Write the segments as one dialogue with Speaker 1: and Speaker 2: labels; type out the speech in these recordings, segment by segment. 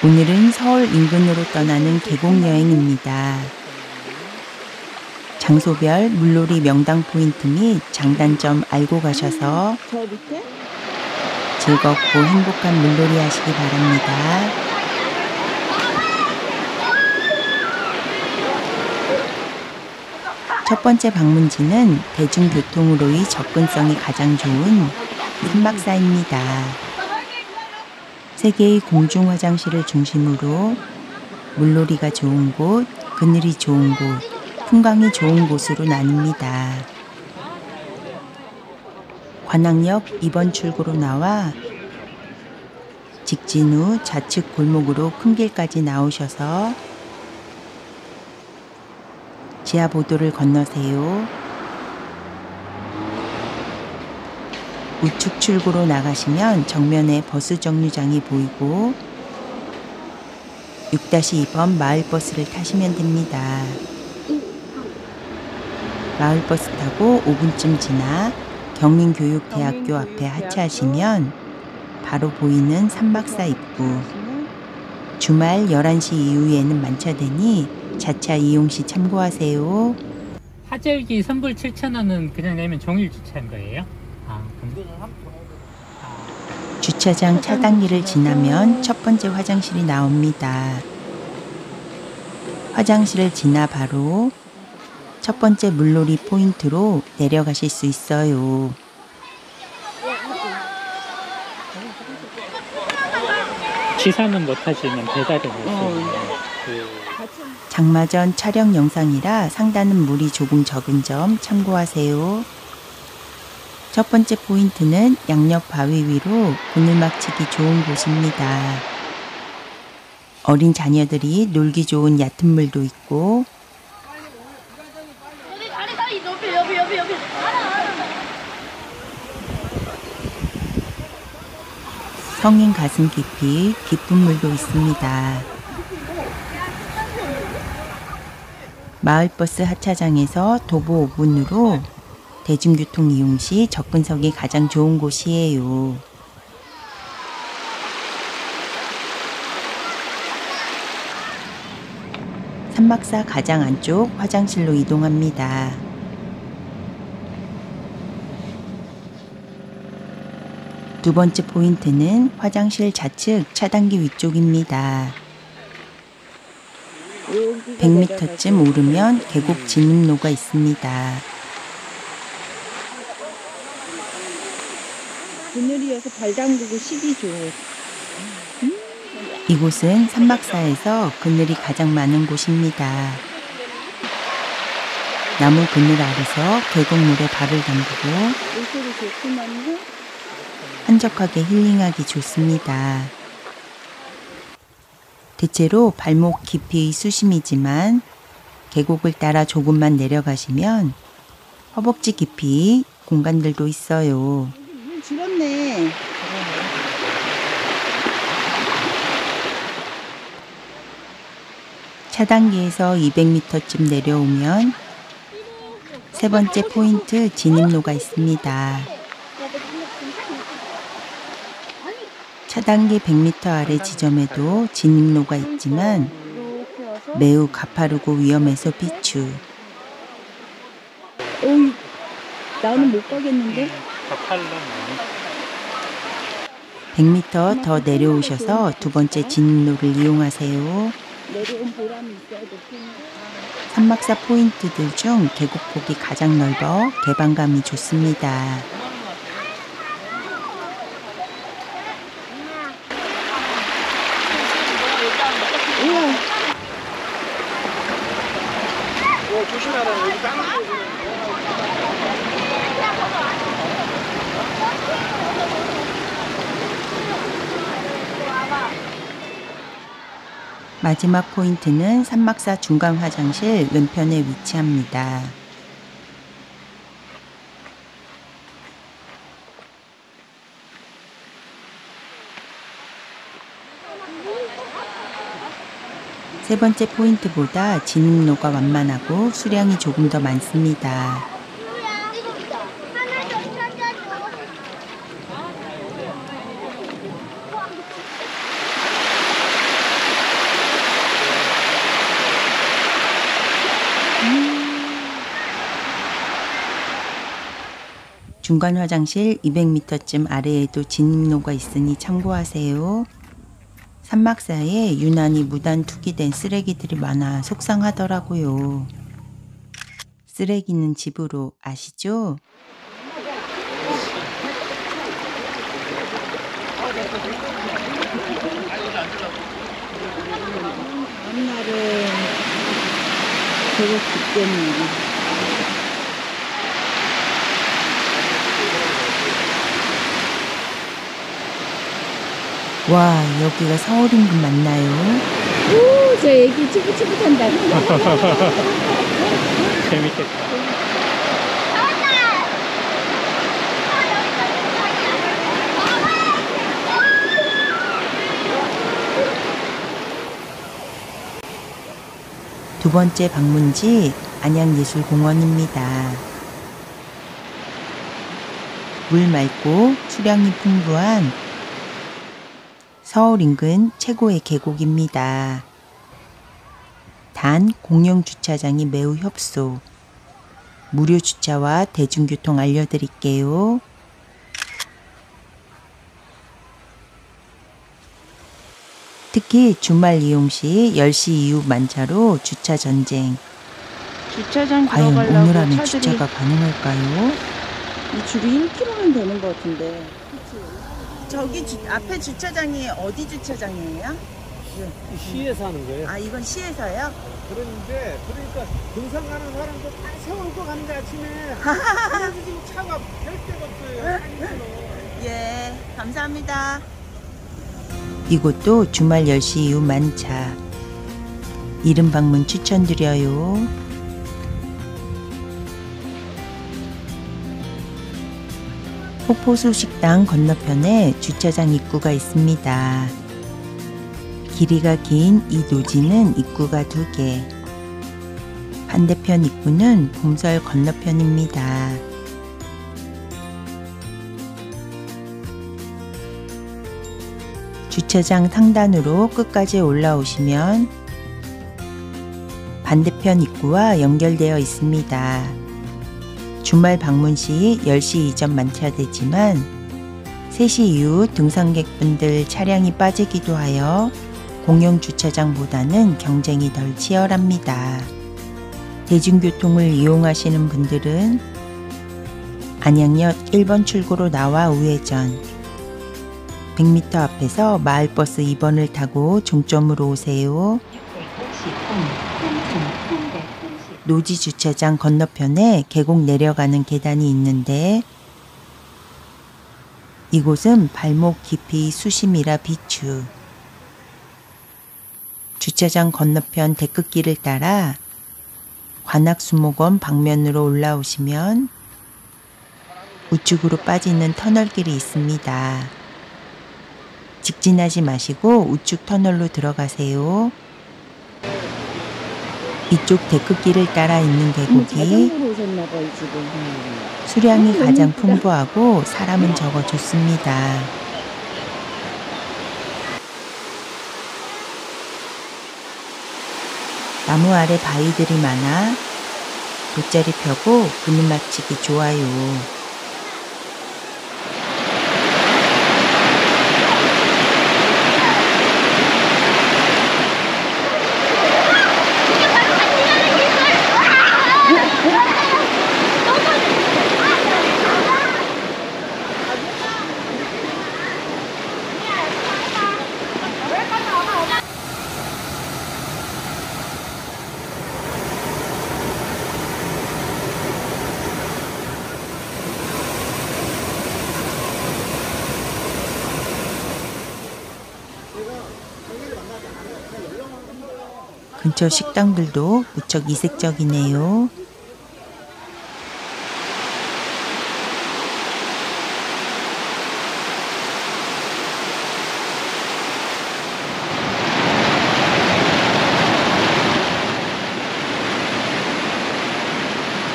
Speaker 1: 오늘은 서울 인근으로 떠나는 계곡 여행입니다. 장소별 물놀이 명당 포인트 및 장단점 알고 가셔서? 즐겁고 행복한 물놀이 하시기 바랍니다. 첫 번째 방문지는 대중교통으로의 접근성이 가장 좋은 삼막사입니다. 세계의 공중 화장실을 중심으로 물놀이가 좋은 곳, 그늘이 좋은 곳, 풍광이 좋은 곳으로 나뉩니다. 관악역 2번 출구로 나와 직진 후 좌측 골목으로 큰 길까지 나오셔서 지하보도를 건너세요. 우측 출구로 나가시면 정면에 버스 정류장이 보이고 6-2번 마을버스를 타시면 됩니다. 마을버스 타고 5분쯤 지나 경민교육대학교 앞에 하차하시면 바로 보이는 삼박사 입구. 주말 11시 이후에는 만차되니 자차 이용 시 참고하세요.
Speaker 2: 화재기 선불 7,000원은 그냥 내면 종일 주차한 거예요? 아, 그럼
Speaker 1: 주차장 차단기를 지나면 첫 번째 화장실이 나옵니다. 화장실을 지나 바로 첫 번째 물놀이 포인트로 내려가실 수 있어요.
Speaker 2: 취사는 못 하시면 배달을 못
Speaker 3: 어.
Speaker 1: 장마전 촬영 영상이라 상단은 물이 조금 적은 점 참고하세요. 첫 번째 포인트는 양력 바위 위로 그늘막 치기 좋은 곳입니다. 어린 자녀들이 놀기 좋은 얕은 물도 있고 성인 가슴 깊이 깊은 물도 있습니다. 마을버스 하차장에서 도보 5분으로 대중교통 이용 시 접근성이 가장 좋은 곳이에요. 삼막사 가장 안쪽 화장실로 이동합니다. 두 번째 포인트는 화장실 좌측 차단기 위쪽입니다. 100m쯤 오르면 계곡 진입로가 있습니다.
Speaker 3: 그늘이어서 발 담그고 쉬기 좋은.
Speaker 1: 이곳은 삼막사에서 그늘이 가장 많은 곳입니다. 나무 그늘 아래서 계곡물에 발을 담그고. 한적하게 힐링하기 좋습니다. 대체로 발목 깊이 수심이지만 계곡을 따라 조금만 내려가시면 허벅지 깊이 공간들도 있어요.
Speaker 3: 물 줄었네.
Speaker 1: 차단기에서 200m쯤 내려오면 세 번째 포인트 진입로가 있습니다. 차단기 100m 아래 지점에도 진입로가 있지만. 매우 가파르고 위험해서 비추.
Speaker 3: 어이, 나는 못 가겠는데?
Speaker 2: 가팔로
Speaker 1: 100m 더 내려오셔서 두 번째 진입로를 이용하세요. 산막사 포인트들 중 계곡폭이 가장 넓어 개방감이 좋습니다. 마지막 포인트는 산막사 중간 화장실 왼편에 위치합니다. 세 번째 포인트보다 진입로가 완만하고 수량이 조금 더 많습니다.
Speaker 4: 하나 더 찾아줘
Speaker 1: 중간 화장실 200m쯤 아래에도 진입로가 있으니 참고하세요. 산막사에 유난히 무단 투기된 쓰레기들이 많아 속상하더라고요. 쓰레기는 집으로 아시죠?
Speaker 3: 한날은 저거 죽겠네.
Speaker 1: 와, 여기가 서울 인근 맞나요?
Speaker 3: 오, 저 애기 찌긋찌긋한다.
Speaker 2: 재밌겠다.
Speaker 1: 두 번째 방문지 안양예술공원입니다. 물 맑고 수량이 풍부한 서울 인근 최고의 계곡입니다. 단 공영 주차장이 매우 협소. 무료 주차와 대중교통 알려드릴게요. 특히 주말 이용 시 10시 이후 만차로 주차 전쟁.
Speaker 3: 주차장
Speaker 1: 과연 오늘 안에
Speaker 3: 차들이
Speaker 1: 주차가 가능할까요?
Speaker 3: 이 줄이 1km는 되는 것 같은데.
Speaker 1: 저기 앞에 주차장이 어디 주차장이에요?
Speaker 5: 시에서 하는 거예요.
Speaker 1: 아 이건 시에서요?
Speaker 5: 그런데 그러니까 등산 가는 사람도 다 세워놓고 가는데 아침에 그래서 지금 차가 별 데가 없어요.
Speaker 1: 예, 감사합니다. 이곳도 주말 10시 이후 만차. 이름 방문 추천드려요. 폭포수 식당 건너편에 주차장 입구가 있습니다. 길이가 긴 이 노지는 입구가 두 개. 반대편 입구는 봄설 건너편입니다. 주차장 상단으로 끝까지 올라오시면 반대편 입구와 연결되어 있습니다. 주말 방문 시 10시 이전 만차되지만 3시 이후 등산객분들 차량이 빠지기도 하여 공영 주차장보다는 경쟁이 덜 치열합니다. 대중교통을 이용하시는 분들은 안양역 1번 출구로 나와 우회전 100m 앞에서 마을버스 2번을 타고 종점으로 오세요. 노지 주차장 건너편에 계곡 내려가는 계단이 있는데 이곳은 발목 깊이 수심이라 비추. 주차장 건너편 데크길을 따라 관악수목원 방면으로 올라오시면 우측으로 빠지는 터널길이 있습니다. 직진하지 마시고 우측 터널로 들어가세요. 이쪽 데크길을 따라 있는 계곡이
Speaker 3: 지금.
Speaker 1: 수량이 가장 풍부하고 사람은 적어 좋습니다. 나무 아래 바위들이 많아 돗자리 펴고 그늘 맞추기 좋아요. 근처 식당들도 무척 이색적이네요.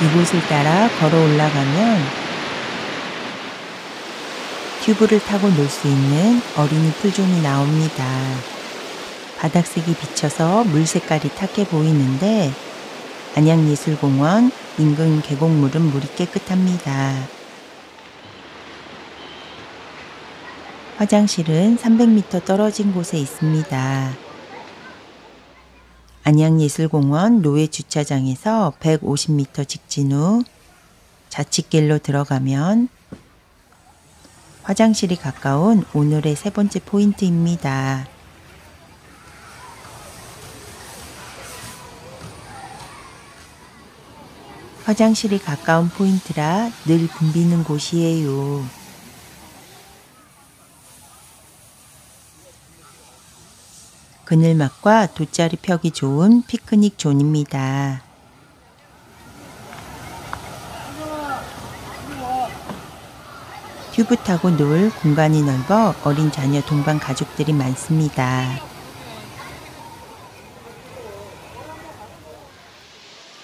Speaker 1: 이곳을 따라 걸어 올라가면 튜브를 타고 놀 수 있는 어린이 풀존이 나옵니다. 바닥색이 비쳐서 물 색깔이 탁해 보이는데 안양예술공원 인근 계곡물은 물이 깨끗합니다. 화장실은 300m 떨어진 곳에 있습니다. 안양예술공원 노예 주차장에서 150m 직진 후 자칫길로 들어가면 화장실이 가까운 오늘의 세 번째 포인트입니다. 화장실이 가까운 포인트라 늘 붐비는 곳이에요. 그늘막과 돗자리 펴기 좋은 피크닉 존입니다. 튜브 타고 놀 공간이 넓어 어린 자녀 동반 가족들이 많습니다.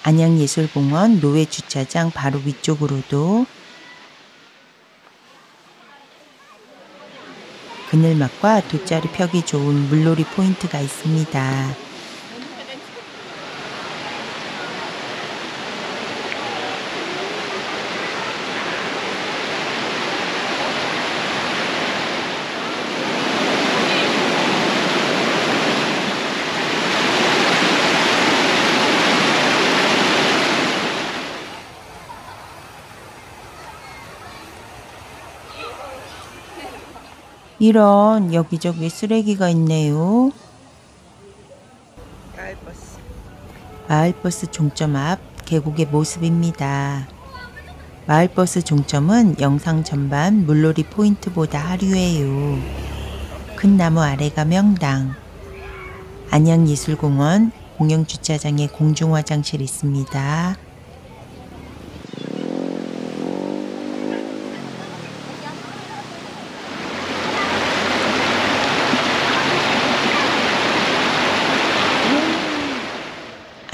Speaker 1: 안양예술공원 노회 주차장 바로 위쪽으로도 그늘막과 돗자리 펴기 좋은 물놀이 포인트가 있습니다. 이런 여기저기 쓰레기가 있네요. 마을버스. 마을버스 종점 앞 계곡의 모습입니다. 마을버스 종점은 영상 전반 물놀이 포인트보다 하류해요. 큰 나무 아래가 명당. 안양예술공원 공영주차장에 공중화장실 있습니다.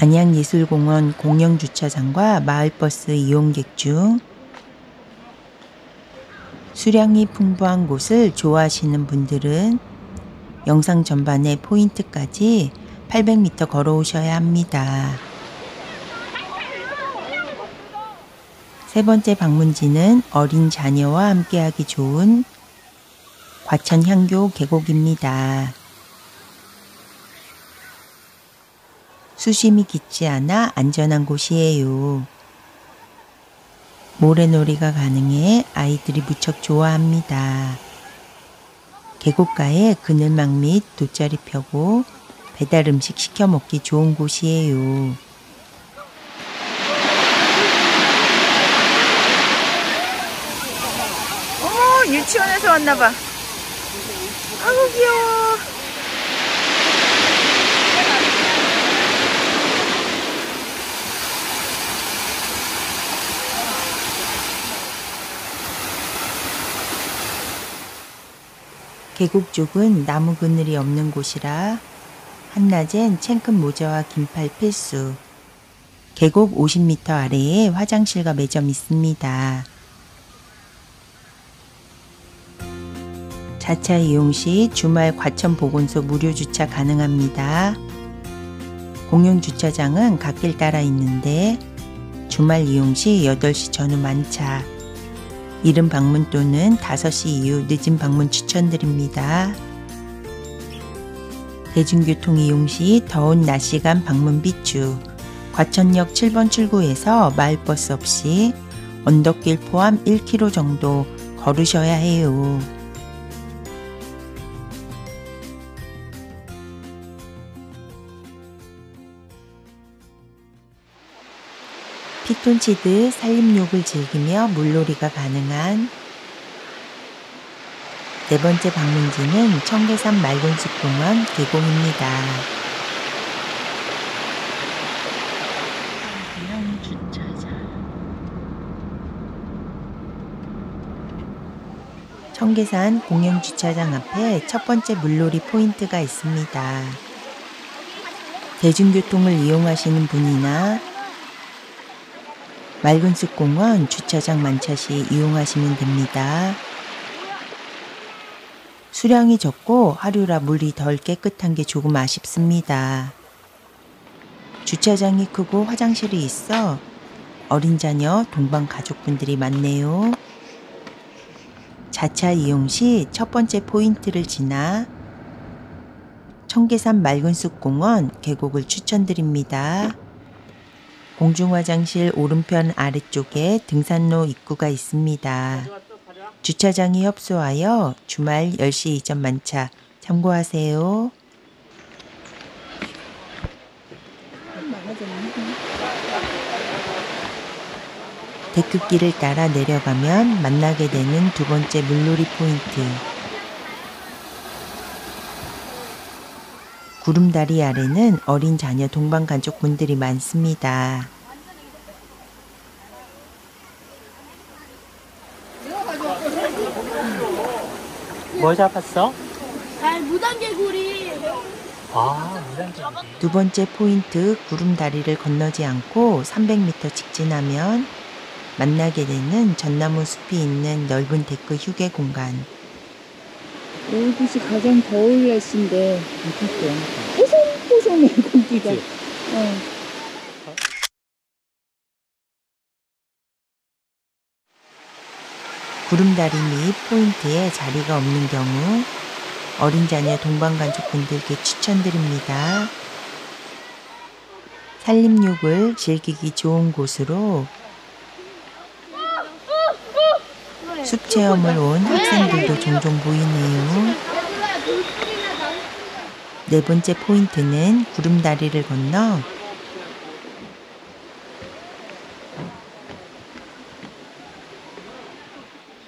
Speaker 1: 안양예술공원 공영주차장과 마을버스 이용객 중 수량이 풍부한 곳을 좋아하시는 분들은 영상 전반의 포인트까지 800m 걸어오셔야 합니다. 세 번째 방문지는 어린 자녀와 함께하기 좋은 과천향교 계곡입니다. 수심이 깊지 않아 안전한 곳이에요. 모래놀이가 가능해 아이들이 무척 좋아합니다. 계곡가에 그늘막 및 돗자리 펴고 배달 음식 시켜 먹기 좋은 곳이에요.
Speaker 3: 어머 유치원에서 왔나봐. 아우 귀여워.
Speaker 1: 계곡 쪽은 나무 그늘이 없는 곳이라 한낮엔 챙큰 모자와 긴팔 필수. 계곡 50m 아래에 화장실과 매점 있습니다. 자차 이용 시 주말 과천 보건소 무료 주차 가능합니다. 공용 주차장은 갓길 따라 있는데 주말 이용 시 8시 전후 만차. 이른 방문 또는 5시 이후 늦은 방문 추천드립니다. 대중교통 이용 시 더운 낮 시간 방문 비추. 과천역 7번 출구에서 마을버스 없이 언덕길 포함 1km 정도 걸으셔야 해요. 톤치드 산림욕을 즐기며 물놀이가 가능한 네 번째 방문지는 청계산 맑은숲공원 계곡입니다. 청계산 공영주차장 앞에 첫 번째 물놀이 포인트가 있습니다. 대중교통을 이용하시는 분이나 맑은숲 공원 주차장 만차 시 이용하시면 됩니다. 수량이 적고 하류라 물이 덜 깨끗한 게 조금 아쉽습니다. 주차장이 크고 화장실이 있어 어린 자녀 동반 가족분들이 많네요. 자차 이용 시 첫 번째 포인트를 지나 청계산 맑은숲 공원 계곡을 추천드립니다. 공중화장실 오른편 아래쪽에 등산로 입구가 있습니다. 주차장이 협소하여 주말 10시 이전 만차 참고하세요. 데크길을 따라 내려가면 만나게 되는 두 번째 물놀이 포인트. 구름다리 아래는 어린 자녀 동반 가족 분들이 많습니다.
Speaker 2: 뭐 잡았어?
Speaker 4: 아, 무단개구리.
Speaker 2: 아, 무단개구리.
Speaker 1: 두 번째 포인트 구름다리를 건너지 않고 300m 직진하면 만나게 되는 전나무 숲이 있는 넓은 데크 휴게 공간.
Speaker 3: 이곳이 가장 더울 날씨인데 어떡해. 뽀송뽀송해 공기가. 어.
Speaker 1: 구름다리 및 포인트에 자리가 없는 경우 어린 자녀 동반 가족분들께 추천드립니다. 산림욕을 즐기기 좋은 곳으로 숲 체험을 온 학생들도 종종 보이네요. 네 번째 포인트는 구름다리를 건너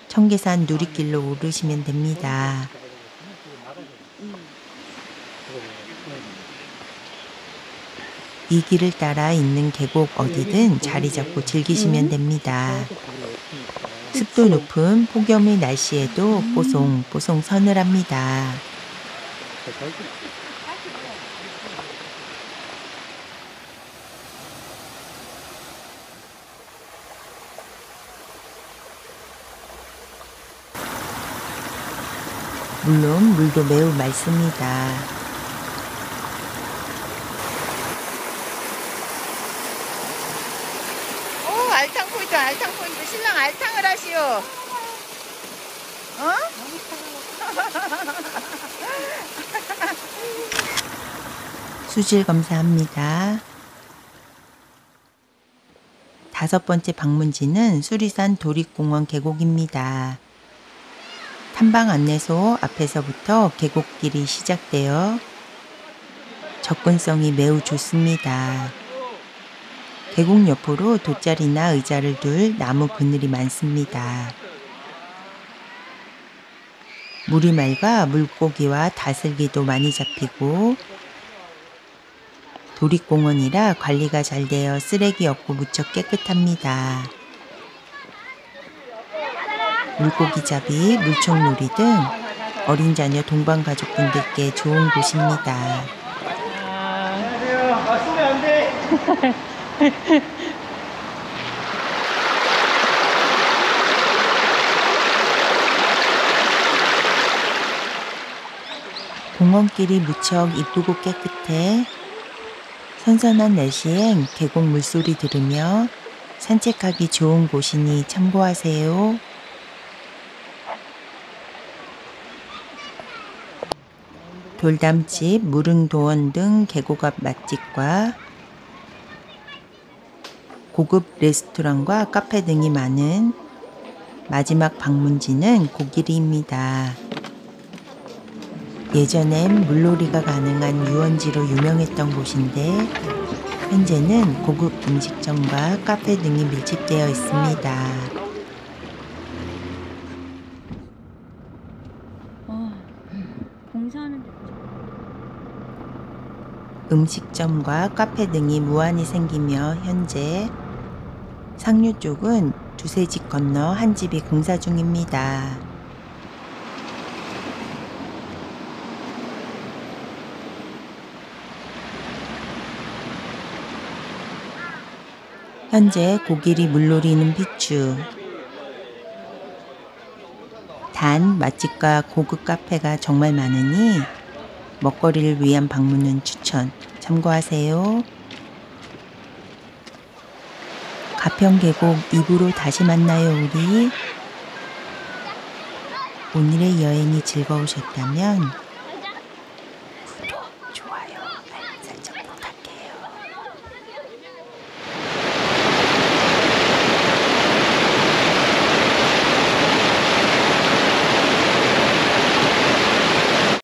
Speaker 1: 청계산 누리길로 오르시면 됩니다. 이 길을 따라 있는 계곡 어디든 자리 잡고 즐기시면 됩니다. 습도 높은 폭염의 날씨에도 뽀송뽀송 서늘합니다. 물론 물도 매우 맑습니다.
Speaker 3: 오, 알탕 포인트, 알탕 포인트. 신랑 하시오. 어?
Speaker 1: 수질 검사합니다. 다섯 번째 방문지는 수리산 도립공원 계곡입니다. 탐방 안내소 앞에서부터 계곡길이 시작되어 접근성이 매우 좋습니다. 계곡 옆으로 돗자리나 의자를 둘 나무 그늘이 많습니다. 물이 맑아 물고기와 다슬기도 많이 잡히고 도립공원이라 관리가 잘 되어 쓰레기 없고 무척 깨끗합니다. 물고기잡이, 물총놀이 등 어린 자녀 동반 가족분들께 좋은 곳입니다.
Speaker 5: 안녕하세요.
Speaker 1: 공원길이 무척 이쁘고 깨끗해 선선한 날씨엔 계곡 물소리 들으며 산책하기 좋은 곳이니 참고하세요. 돌담집, 무릉도원 등 계곡 앞 맛집과 고급 레스토랑과 카페 등이 많은 마지막 방문지는 고길이입니다. 예전엔 물놀이가 가능한 유원지로 유명했던 곳인데 현재는 고급 음식점과 카페 등이 밀집되어 있습니다.
Speaker 3: 어, 공사하는데.
Speaker 1: 음식점과 카페 등이 무한히 생기며 현재 상류 쪽은 두세 집 건너 한 집이 공사 중입니다. 현재 고길이 물놀이는 비추. 단 맛집과 고급 카페가 정말 많으니 먹거리를 위한 방문은 추천. 참고하세요. 가평 계곡 입으로 다시 만나요 우리. 오늘의 여행이 즐거우셨다면